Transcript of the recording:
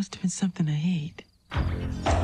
Must have been something I ate.